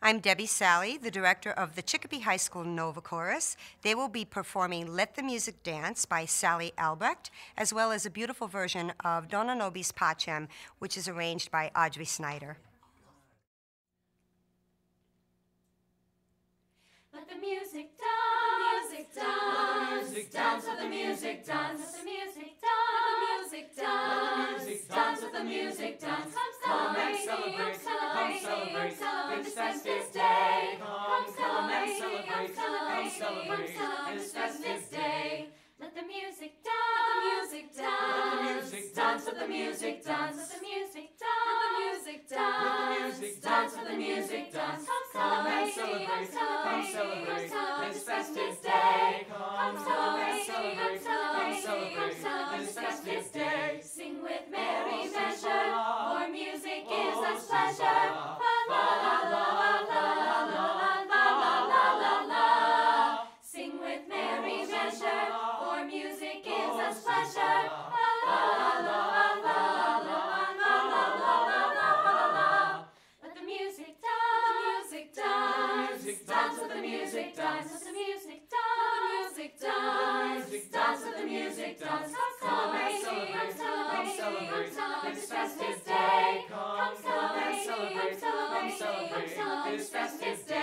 I'm Debbie Sally, the director of the Chicopee High School Nova Chorus. They will be performing Let the Music Dance by Sally Albrecht, as well as a beautiful version of Dona Nobis Pacem, which is arranged by Audrey Snyder. Let the music dance, music dance, music dance, let the music dance, let the music dance, music dance, dance, let the music dance. Come and celebrate, come celebrate, dance, dance, the music dance, let the music dance, with the music dance, dance, let the music dance. Come and celebrate, come celebrate. This festive day. Come celebrate, celebrate, come celebrate. This festive day. Sing with merry oh, measure, for music oh, is us pleasure. Dance, let the music dance, music dance, dance with the music dance. Come celebrate, come celebrate, this festive day. Come celebrate, come celebrate this festive day.